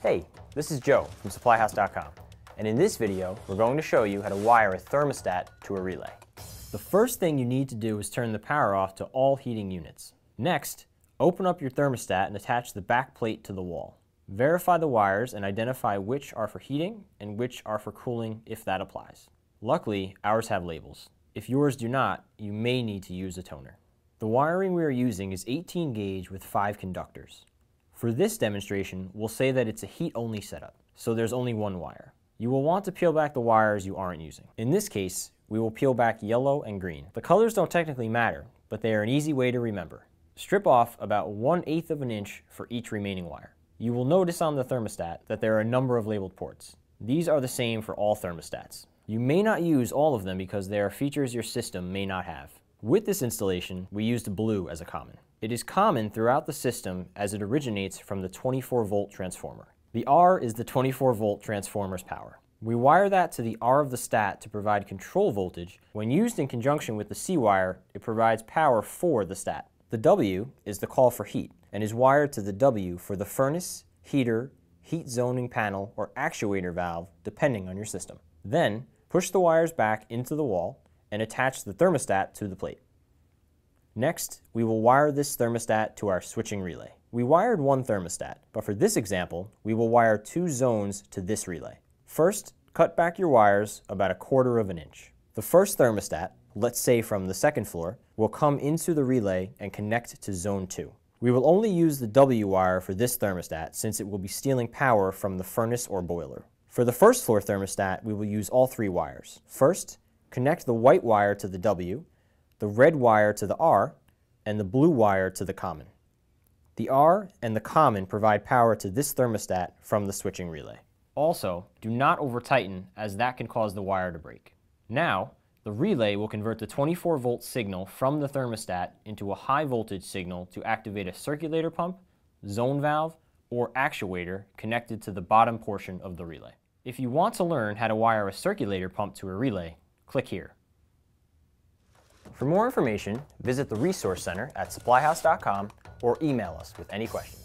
Hey, this is Joe from SupplyHouse.com, and in this video, we're going to show you how to wire a thermostat to a relay. The first thing you need to do is turn the power off to all heating units. Next, open up your thermostat and attach the back plate to the wall. Verify the wires and identify which are for heating and which are for cooling if that applies. Luckily, ours have labels. If yours do not, you may need to use a toner. The wiring we are using is 18 gauge with 5 conductors. For this demonstration, we'll say that it's a heat-only setup, so there's only one wire. You will want to peel back the wires you aren't using. In this case, we will peel back yellow and green. The colors don't technically matter, but they are an easy way to remember. Strip off about 1 8th of an inch for each remaining wire. You will notice on the thermostat that there are a number of labeled ports. These are the same for all thermostats. You may not use all of them because there are features your system may not have. With this installation, we used blue as a common. It is common throughout the system as it originates from the 24 volt transformer. The R is the 24 volt transformer's power. We wire that to the R of the stat to provide control voltage. When used in conjunction with the C wire, it provides power for the stat. The W is the call for heat and is wired to the W for the furnace, heater, heat zoning panel, or actuator valve, depending on your system. Then, push the wires back into the wall and attach the thermostat to the plate. Next, we will wire this thermostat to our switching relay. We wired one thermostat, but for this example, we will wire two zones to this relay. First, cut back your wires about a quarter of an inch. The first thermostat, let's say from the second floor, will come into the relay and connect to zone 2. We will only use the W wire for this thermostat since it will be stealing power from the furnace or boiler. For the first floor thermostat, we will use all three wires. First, connect the white wire to the W, the red wire to the R, and the blue wire to the common. The R and the common provide power to this thermostat from the switching relay. Also, do not over tighten as that can cause the wire to break. Now, the relay will convert the 24 volt signal from the thermostat into a high voltage signal to activate a circulator pump, zone valve, or actuator connected to the bottom portion of the relay. If you want to learn how to wire a circulator pump to a relay, click here. For more information, visit the Resource Center at supplyhouse.com or email us with any questions.